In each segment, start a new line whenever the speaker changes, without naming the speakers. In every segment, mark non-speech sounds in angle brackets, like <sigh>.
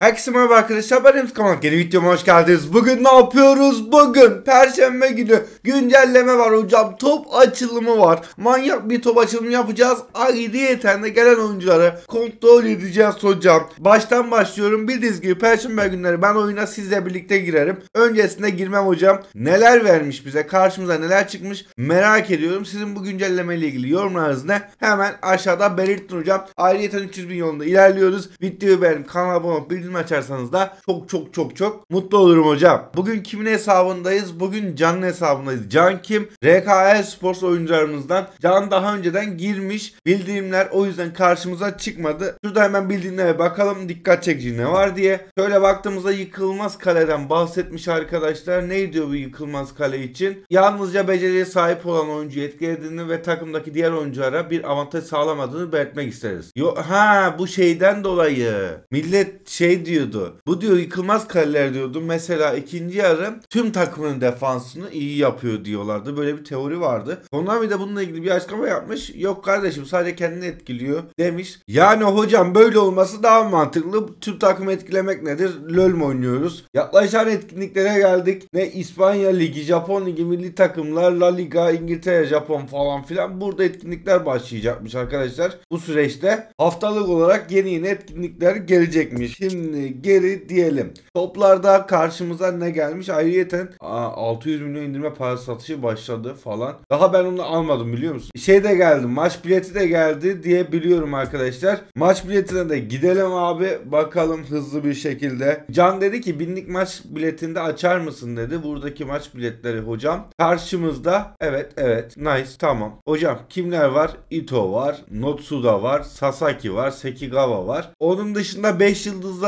Herkese merhaba arkadaşlar ben Ems Kamak yeni videoma hoş geldiniz. Bugün ne yapıyoruz? Bugün Perşembe günü güncelleme var hocam. Top açılımı var. Manyak bir top açılımı yapacağız. Ayrıyeten de gelen oyuncuları kontrol edeceğiz hocam. Baştan başlıyorum. Bildiğiniz gibi Perşembe günleri ben oyuna sizle birlikte girerim. Öncesinde girmem hocam. Neler vermiş bize? Karşımıza neler çıkmış? Merak ediyorum. Sizin bu güncelleme ile ilgili yorumlarınız ne? Hemen aşağıda belirtin hocam. Ayrıyeten 300 bin yolunda ilerliyoruz. Videoyu beğenip kanala abone olup bildirim açarsanız da çok çok çok çok mutlu olurum hocam. Bugün kimin hesabındayız? Bugün Can'ın hesabındayız. Can kim? RKL Sports oyuncularımızdan. Can daha önceden girmiş. Bildirimler o yüzden karşımıza çıkmadı. Şurada hemen bildirimlere bakalım dikkat çekici ne var diye. Şöyle baktığımızda yıkılmaz kaleden bahsetmiş arkadaşlar. Ne diyor bu yıkılmaz kale için? Yalnızca beceriye sahip olan oyuncuyu etkilediğini ve takımdaki diğer oyunculara bir avantaj sağlamadığını belirtmek isteriz. Yo, ha bu şeyden dolayı. Millet şey diyordu. Bu diyor yıkılmaz kaleler diyordu. Mesela ikinci yarı tüm takımın defansını iyi yapıyor diyorlardı. Böyle bir teori vardı. Bir de bununla ilgili bir açıklama yapmış. Yok kardeşim sadece kendini etkiliyor demiş. Yani hocam böyle olması daha mantıklı. Tüm takımı etkilemek nedir? LoL mu oynuyoruz? Yaklaşan etkinliklere geldik. Ne İspanya Ligi, Japon Ligi, milli takımlar, La Liga, İngiltere, Japon falan filan. Burada etkinlikler başlayacakmış arkadaşlar. Bu süreçte haftalık olarak yeni yeni etkinlikler gelecekmiş. Şimdi geri diyelim. Toplarda karşımıza ne gelmiş? Ayrıyeten aa, 600 milyon indirme para satışı başladı falan. Daha ben onu almadım biliyor musun? Şey de geldi. Maç bileti de geldi diye biliyorum arkadaşlar. Maç biletine de gidelim abi. Bakalım hızlı bir şekilde. Can dedi ki binlik maç biletinde açar mısın dedi. Buradaki maç biletleri hocam. Karşımızda evet evet nice tamam. Hocam kimler var? Ito var. Notsuda var. Sasaki var. Sekigawa var. Onun dışında 5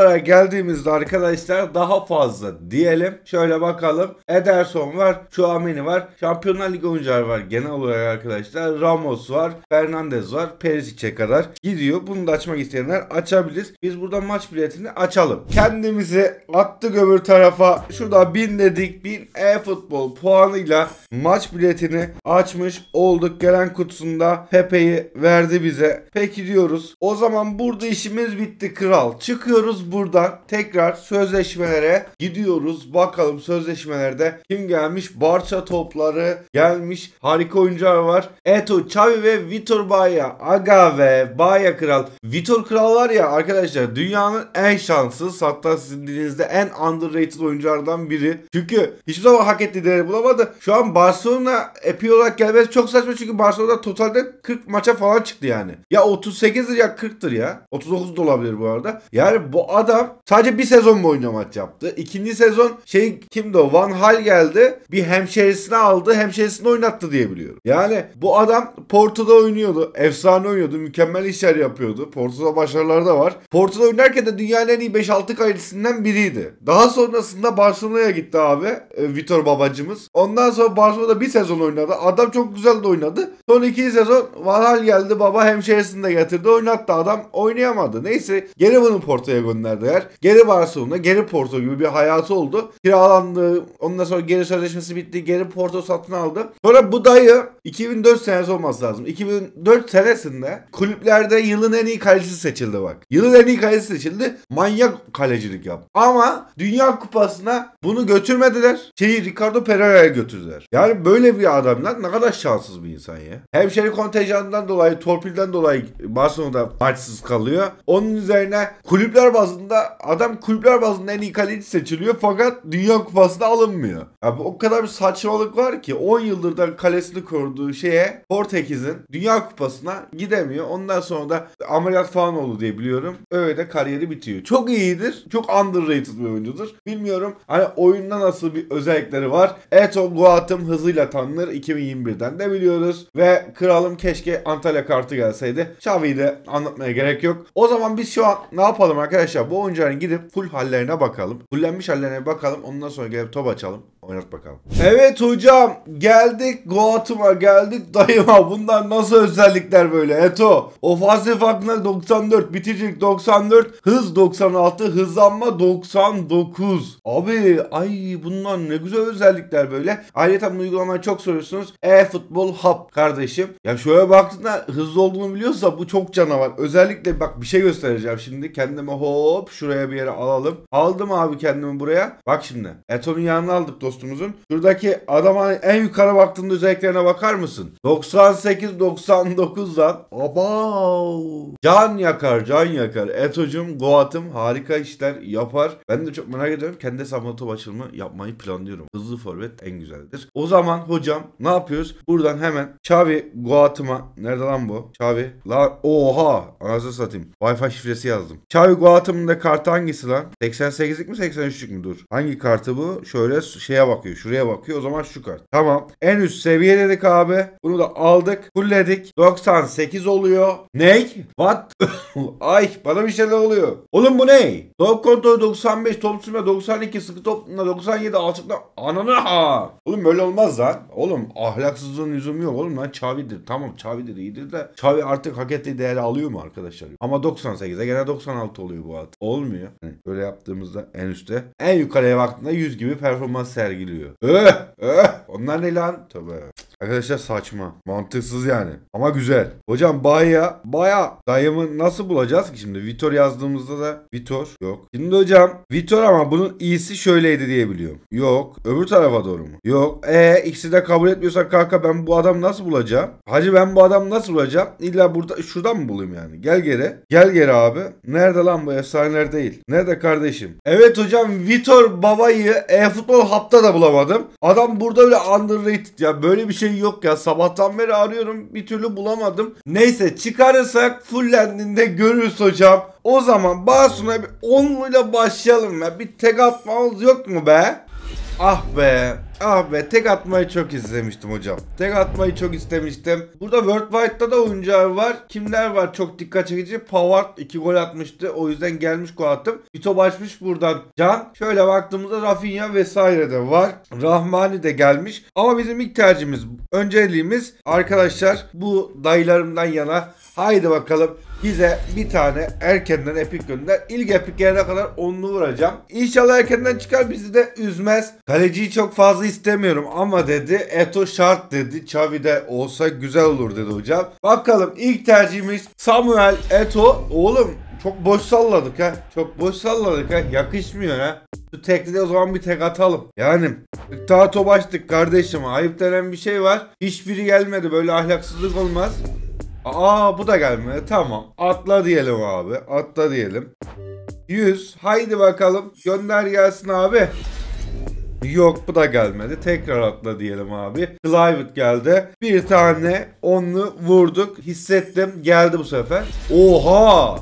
yıldızlara geldiğimizde arkadaşlar daha fazla diyelim. Şöyle bakalım. Ederson var. Chouameni var. Şampiyonlar Ligi oyuncuları var genel olarak arkadaşlar. Ramos var. Fernandez var. Perisic'e kadar gidiyor. Bunu da açmak isteyenler açabilir. Biz burada maç biletini açalım. Kendimizi attık öbür tarafa. Şurada bin dedik. Bin e-futbol puanıyla maç biletini açmış olduk. Gelen kutusunda Pepe'yi verdi bize. Peki diyoruz. O zaman burada işimiz bitti kral. Çıkıyoruz buradan. Tekrar sözleşmelere gidiyoruz. Bakalım sözleşmelerde kim gelmiş? Barça topları gelmiş. Harika oyuncular var. Eto, Xavi ve Vitor Baya. Aga ve Baya kral. Vitor kral var ya arkadaşlar dünyanın en şanssız hatta sizin dilinizde en underrated oyunculardan biri. Çünkü hiçbir zaman hak ettiği değeri bulamadı. Şu an Barcelona epi olarak gelmesi çok saçma çünkü Barcelona totalde 40 maça falan çıktı yani. Ya 38'dir ya 40'tır ya. 39 da olabilir bu arada. Yani bu adam sadece bir sezon boyunca maç yaptı. İkinci sezon şey kimdi o? Van Hal geldi. Bir hemşerisini aldı. Hemşerisini oynattı diye biliyorum. Yani bu adam Porto'da oynuyordu. Efsane oynuyordu. Mükemmel işler yapıyordu. Porto'da başarıları da var. Porto'da oynarken de dünyanın en iyi 5-6 kalesinden biriydi. Daha sonrasında Barcelona'ya gitti abi. E, Vitor babacımız. Ondan sonra Barcelona'da bir sezon oynadı. Adam çok güzel de oynadı. Son iki sezon Van Hal geldi. Baba hemşerisini de getirdi. Oynattı adam. Oynayamadı. Neyse geri bunu Porto'ya gönderdiler. Geri Barcelona, geri Porto gibi bir hayatı oldu. Kiralandı. Ondan sonra geri sözleşmesi bitti. Geri Porto satın aldı. Sonra bu dayı 2004 senesi olması lazım. 2004 senesinde kulüplerde yılın en iyi kalecisi seçildi bak. Yılın en iyi kalecisi seçildi. Manyak kalecilik yap. Ama Dünya Kupası'na bunu götürmediler. Şeyi Ricardo Pereira'ya götürdüler. Yani böyle bir adamlar ne kadar şanssız bir insan ya. Hemşeri kontenjanından dolayı, torpilden dolayı Barcelona'da maçsız kalıyor. Onun üzerine kulüpler bazında adam kulüpler bazında en iyi kaleci seçiliyor fakat Dünya Kupası'na alınmıyor. Abi o kadar bir saçmalık var ki 10 yıldır da kalesini koruduğu şeye Portekiz'in Dünya Kupası'na gidemiyor. Ondan sonra da ameliyat falan oldu diye biliyorum. Öyle de kariyeri bitiyor. Çok iyidir. Çok underrated bir oyuncudur. Bilmiyorum hani oyunda nasıl bir özellikleri var. Eto Guatem hızıyla tanınır. 2021'den de biliyoruz. Ve kralım keşke Antalya kartı gelseydi. Xavi'yi de anlatmaya gerek yok. O zaman biz şu an ne yapalım arkadaşlar? Bu oyuncuların gidip full hallerine bakalım. Fullenmiş hallerine bakalım. Ondan sonra gelip top açalım. Oynat bakalım. Evet hocam geldik Goat'ıma geldik dayıma. Bunlar nasıl özellikler böyle Eto? Ofansif aklına 94, bitiricilik 94, hız 96, hızlanma 99. Abi ay bunlar ne güzel özellikler böyle. Ayrıca bu uygulamayı çok soruyorsunuz. E-futbol hub kardeşim. Ya şöyle baktığında hızlı olduğunu biliyorsa bu çok canavar. Özellikle bak bir şey göstereceğim şimdi. Kendime hop şuraya bir yere alalım. Aldım abi kendimi buraya. Bak şimdi. Eto'nun yanına aldık dostumuzun. Şuradaki adama en yukarı baktığında özelliklerine bakar mısın? 98 99 lan. Aba. Can yakar, can yakar. Eto'cum, Goat'ım harika işler yapar. Ben de çok merak ediyorum. Kendi hesabıma top açılımı yapmayı planlıyorum. Hızlı forvet en güzeldir. O zaman hocam ne yapıyoruz? Buradan hemen Xavi Goat'ıma. Nerede lan bu? Xavi. La oha. Anasını satayım. Wi-Fi şifresi yazdım. Xavi Goat'ımın da kartı hangisi lan? 88'lik mi 83'lük mü? Dur. Hangi kartı bu? Şöyle şeye bakıyor. Şuraya bakıyor. O zaman şu kart. Tamam. En üst seviye dedik abi. Bunu da aldık. Fullledik. 98 oluyor. Ney? What? <laughs> Ay bana bir şeyler oluyor. Oğlum bu ne? Top kontrolü 95, top sürme 92, sıkı topla 97, alçakla ananı ha. Oğlum böyle olmaz lan. Oğlum ahlaksızlığın lüzumu yok oğlum lan Çavi'dir. Tamam Çavi'dir iyidir de Çavi artık hak ettiği değeri alıyor mu arkadaşlar? Ama 98'e gene 96 oluyor bu at. Olmuyor. Böyle yaptığımızda en üstte en yukarıya baktığında 100 gibi performans sergiliyor. Öh! Öh! Onlar ne lan? Tövbe. Arkadaşlar saçma. Mantıksız yani. Ama güzel. Hocam baya baya dayımı nasıl bulacağız ki şimdi? Vitor yazdığımızda da Vitor yok. Şimdi hocam Vitor ama bunun iyisi şöyleydi diye biliyorum. Yok. Öbür tarafa doğru mu? Yok. E ikisi de kabul etmiyorsa kanka ben bu adamı nasıl bulacağım? Hacı ben bu adamı nasıl bulacağım? İlla burada şuradan mı bulayım yani? Gel geri. Gel geri abi. Nerede lan bu efsaneler değil? Nerede kardeşim? Evet hocam Vitor babayı e-futbol hapta da bulamadım. Adam burada bile underrated ya. Böyle bir şey yok ya. Sabahtan beri arıyorum bir türlü bulamadım. Neyse çıkarırsak fullendiğinde görürüz hocam. O zaman Basun'a bir 10 ile başlayalım ya. Bir tek atmamız yok mu be? Ah be. Ah be tek atmayı çok istemiştim hocam. Tek atmayı çok istemiştim. Burada World Wide'da da oyuncular var. Kimler var çok dikkat çekici? Pavard 2 gol atmıştı. O yüzden gelmiş gol attım. Bir top açmış buradan Can. Şöyle baktığımızda Rafinha vesaire de var. Rahmani de gelmiş. Ama bizim ilk tercihimiz, önceliğimiz arkadaşlar bu dayılarımdan yana. Haydi bakalım bize bir tane erkenden epik gönder. İlk epik gelene kadar onlu vuracağım. İnşallah erkenden çıkar bizi de üzmez. Kaleciyi çok fazla istemiyorum ama dedi. Eto şart dedi. Xavi de olsa güzel olur dedi hocam. Bakalım ilk tercihimiz Samuel Eto. Oğlum çok boş salladık ha. Çok boş salladık ha. Yakışmıyor ha. Şu tekli o zaman bir tek atalım. Yani daha top açtık kardeşim. Ayıp denen bir şey var. Hiçbiri gelmedi. Böyle ahlaksızlık olmaz. Aa bu da gelmedi. Tamam. Atla diyelim abi. Atla diyelim. 100. Haydi bakalım. Gönder gelsin abi. Yok bu da gelmedi. Tekrar atla diyelim abi. Clivet geldi. Bir tane onlu vurduk. Hissettim. Geldi bu sefer. Oha!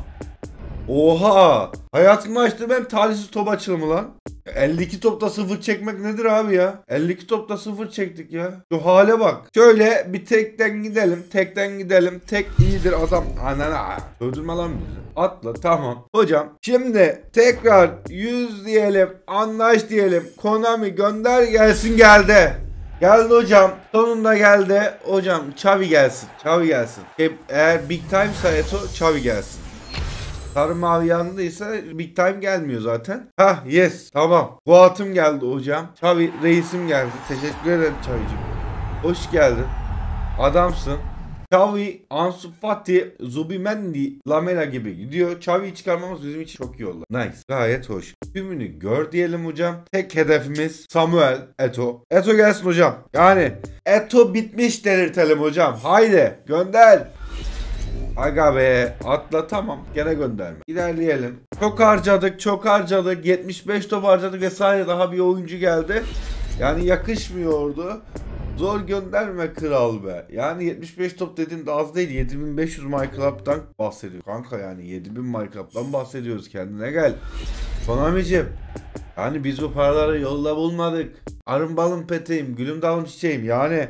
Oha! Hayatımda açtığım en talihsiz top açılımı lan. 52 topta sıfır çekmek nedir abi ya? 52 topta sıfır çektik ya. Şu hale bak. Şöyle bir tekten gidelim. Tekten gidelim. Tek iyidir adam. Anana. Öldürme lan bizi. Atla tamam. Hocam şimdi tekrar 100 diyelim. Anlaş diyelim. Konami gönder gelsin geldi. Geldi hocam. Sonunda geldi. Hocam Xavi gelsin. Xavi gelsin. Eğer Big Time Saeto Xavi gelsin. Sarı mavi yanındaysa big time gelmiyor zaten. Ha yes tamam. Guat'ım geldi hocam. Xavi reisim geldi. Teşekkür ederim Xavi'cim. Hoş geldin. Adamsın. Xavi, Ansu Fati, Zubimendi, Lamela gibi gidiyor. Xavi'yi çıkarmamız bizim için çok iyi oldu. Nice. Gayet hoş. Tümünü gör diyelim hocam. Tek hedefimiz Samuel Eto. Eto gelsin hocam. Yani Eto bitmiş delirtelim hocam. Haydi gönder. Aga be atla tamam gene gönderme. İlerleyelim. Çok harcadık çok harcadık 75 top harcadık vesaire daha bir oyuncu geldi. Yani yakışmıyordu. Zor gönderme kral be. Yani 75 top dediğin de az değil. 7500 MyClub'dan bahsediyor. Kanka yani 7000 MyClub'dan bahsediyoruz. Kendine gel. Konami'cim. Yani biz bu paraları yolda bulmadık. Arın balım peteğim, gülüm dalım çiçeğim. Yani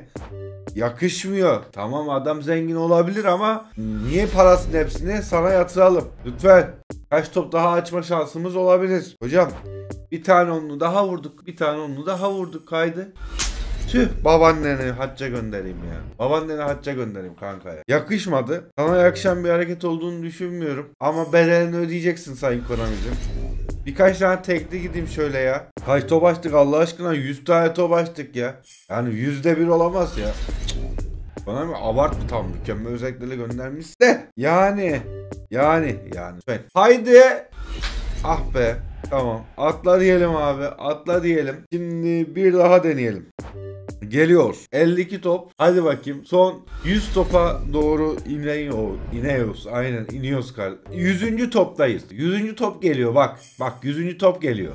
yakışmıyor. Tamam adam zengin olabilir ama niye parasının hepsini sana yatıralım? Lütfen. Kaç top daha açma şansımız olabilir. Hocam Bir tane onlu daha vurduk. Bir tane onlu daha vurduk. Kaydı. Tüh babaanneni hacca göndereyim ya. Babaanneni hacca göndereyim kanka ya. Yakışmadı. Sana yakışan bir hareket olduğunu düşünmüyorum. Ama bedelini ödeyeceksin Sayın Konami'cim. Birkaç tane tekli gideyim şöyle ya. Kaç top açtık Allah aşkına 100 tane top açtık ya. Yani yüzde bir olamaz ya. Bana mı abartma tam mükemmel özellikleri göndermiş de. Yani. Yani. Yani. Haydi. Ah be. Tamam. Atla diyelim abi. Atla diyelim. Şimdi bir daha deneyelim. Geliyor. 52 top. Hadi bakayım. Son 100 topa doğru iniyor. İniyoruz. Aynen iniyoruz. kar- 100. toptayız. 100. top geliyor bak. Bak 100. top geliyor.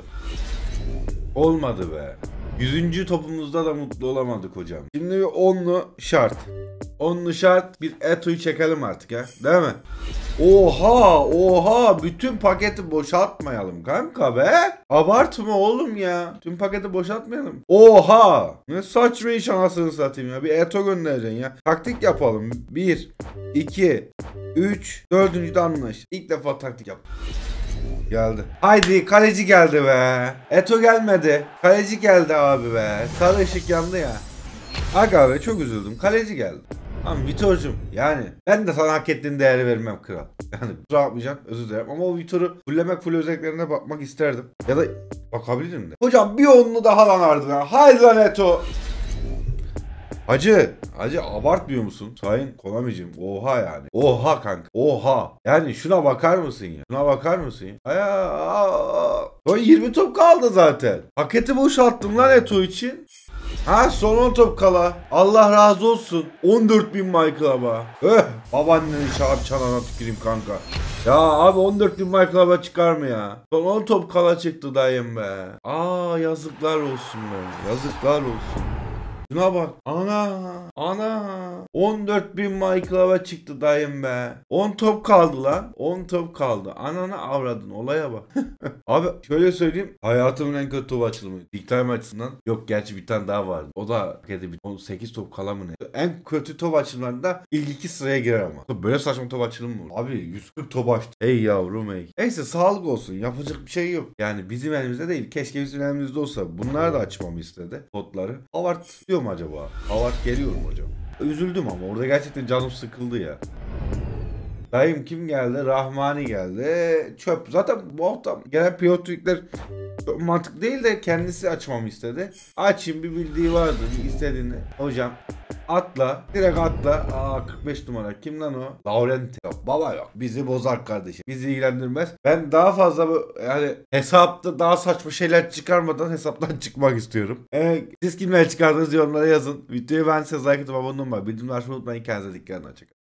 Olmadı be. 100. topumuzda da mutlu olamadık hocam. Şimdi bir 10'lu şart. 10'lu şart bir Eto'yu çekelim artık ya. Değil mi? Oha oha bütün paketi boşaltmayalım kanka be. Abartma oğlum ya. Tüm paketi boşaltmayalım. Oha. Ne saçma iş anasını satayım ya. Bir Eto göndereceksin ya. Taktik yapalım. 1, 2, 3, 4. de anlaş. İlk defa taktik yap. Geldi. Haydi kaleci geldi be. Eto gelmedi. Kaleci geldi abi be. Sarı ışık yandı ya. Aga be çok üzüldüm. Kaleci geldi. Ama Vitor'cum yani ben de sana hak ettiğin değeri vermem kral. Yani kusura bakmayacaksın özür dilerim ama o Vitor'u fullemek full özelliklerine bakmak isterdim. Ya da bakabilirim de. Hocam bir onlu daha lan ardına. Haydi lan Eto. Hacı, hacı abartmıyor musun? Sayın Konami'cim oha yani. Oha kanka. Oha. Yani şuna bakar mısın ya? Şuna bakar mısın ya? Ay, aa, Son 20 top kaldı zaten. Paketi boşalttım lan Eto için. Ha son 10 top kala. Allah razı olsun. 14 bin Michael'a Öh babaannenin şarap çanağına tüküreyim kanka. Ya abi 14 bin Michael'a çıkar mı ya? Son 10 top kala çıktı dayım be. Aa yazıklar olsun be. Yazıklar olsun. Şuna bak. Ana. Ana. 14 bin Michael'a çıktı dayım be. 10 top kaldı lan. 10 top kaldı. Ananı avradın. Olaya bak. <laughs> Abi şöyle söyleyeyim. Hayatımın en kötü top açılımı. Time açısından. Yok gerçi bir tane daha vardı. O da kedi bir 18 top kala mı ne? En kötü top açılımlarında ilk iki sıraya girer ama. Böyle saçma top açılımı mı? Abi 140 top açtı. Hey yavrum hey. Neyse sağlık olsun. Yapacak bir şey yok. Yani bizim elimizde değil. Keşke bizim elimizde olsa. Bunlar da açmamı istedi. Potları. Havart diyor mu acaba? Havart geliyor mu hocam? Üzüldüm ama orada gerçekten canım sıkıldı ya. Dayım kim geldi? Rahmani geldi. Çöp. Zaten bu hafta gelen pilot tweetler çok mantıklı değil de kendisi açmamı istedi. Açayım bir bildiği vardı bir istediğini. Hocam atla. Direkt atla. Aa 45 numara. Kim lan o? Laurenti. Yok, baba yok. Bizi bozar kardeşim. Bizi ilgilendirmez. Ben daha fazla bu yani hesapta daha saçma şeyler çıkarmadan hesaptan <laughs> çıkmak istiyorum. Ee, siz kimler çıkardınız yorumlara yazın. Videoyu ben size like atıp abone olmayı. Bildirimleri açmayı unutmayın. Kendinize dikkat edin. Hoşçakalın.